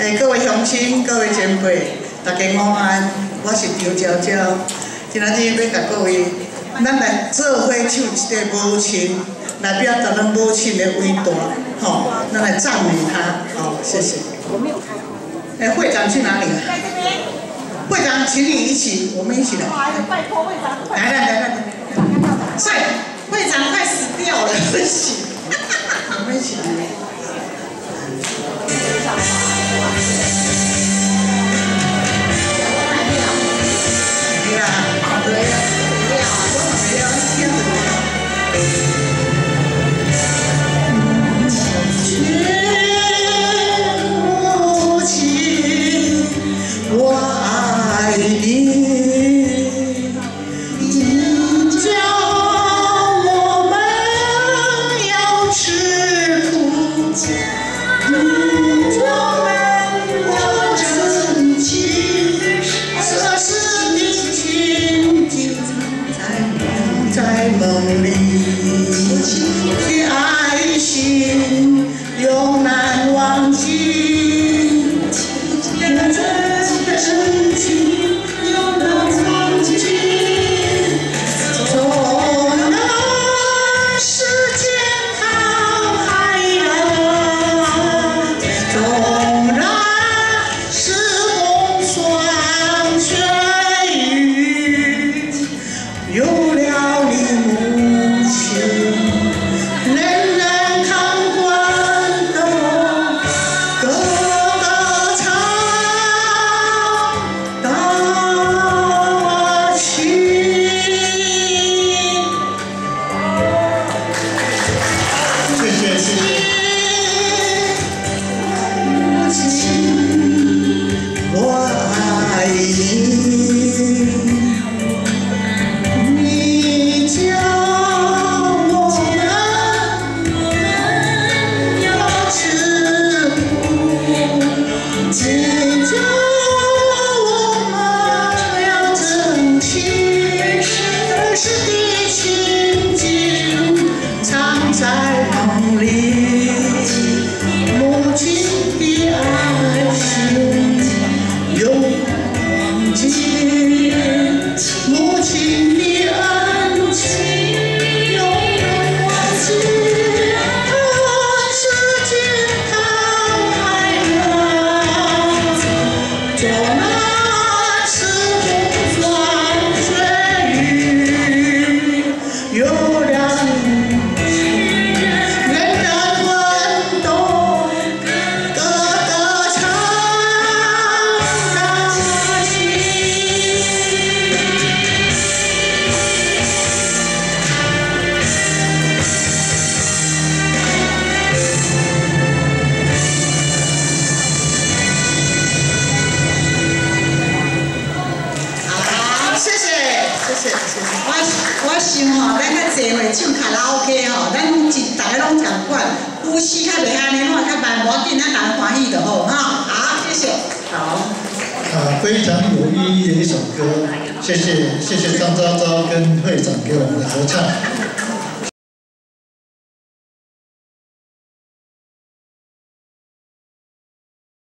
诶，各位乡亲，各位前辈，大家午安，我是刘娇娇。今仔日要甲各位，咱来做伙唱一个母亲，来表达咱母亲的伟大，吼，咱来赞美她，好，谢谢。我没有看。诶，会长去哪里了？在这边。会长，请你一起，我们一起来。拜托会长。来来来来。帅，会长快死掉了，一起。我们一起来。believe. 想吼，咱较济会唱卡拉 OK 吼，咱一大家拢同款，呼吸较袂安尼，我较慢，无紧，咱大家欢喜的吼哈。好，谢谢。好。啊，非常有意义的一首歌，谢谢谢谢张昭昭跟会长给我们的合唱。